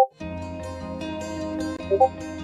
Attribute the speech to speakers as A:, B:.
A: 고맙습니다. 음.